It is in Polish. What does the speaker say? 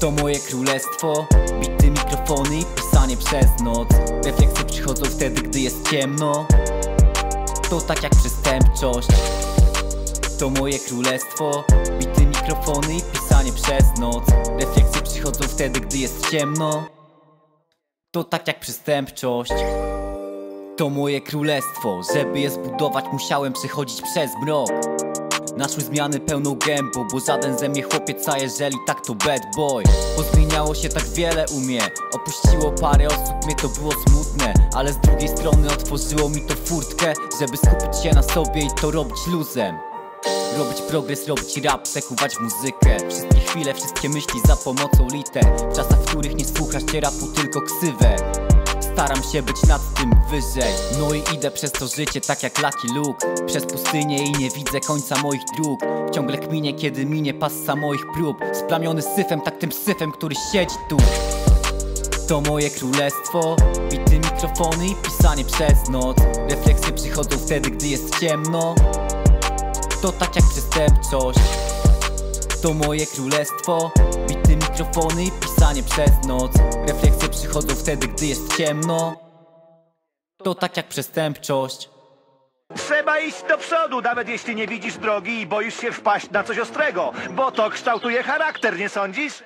To moje królestwo, bity mikrofony i pisanie przez noc. Refleksje przychodzą wtedy, gdy jest ciemno. To tak jak przestępczość. To moje królestwo, bity mikrofony i pisanie przez noc. Refleksje przychodzą wtedy, gdy jest ciemno. To tak jak przestępczość to moje królestwo, żeby je zbudować musiałem przechodzić przez mrok. Naszły zmiany pełną gębą, bo żaden ze mnie chłopiec, a jeżeli tak to bad boy. Pozmieniało się tak wiele u mnie, opuściło parę osób, mnie to było smutne. Ale z drugiej strony otworzyło mi to furtkę, żeby skupić się na sobie i to robić luzem. Robić progres, robić rap, sekuwać muzykę. Wszystkie chwile, wszystkie myśli za pomocą liter. W czasach, w których nie słuchasz cię rapu, tylko ksywę Staram się być nad tym wyżej. No i idę przez to życie tak jak Lucky Luke. Przez pustynię i nie widzę końca moich dróg. Ciągle kminie kiedy minie passa moich prób. Splamiony syfem, tak tym syfem, który siedzi tu. To moje królestwo Bity mikrofony i pisanie przez noc. Refleksje przychodzą wtedy, gdy jest ciemno. To tak jak przestępczość to moje królestwo. Bity mikrofony i pisanie przez noc. Refleksje przychodzą wtedy, gdy jest ciemno. To tak jak przestępczość. Trzeba iść do przodu, nawet jeśli nie widzisz drogi i boisz się wpaść na coś ostrego, bo to kształtuje charakter, nie sądzisz?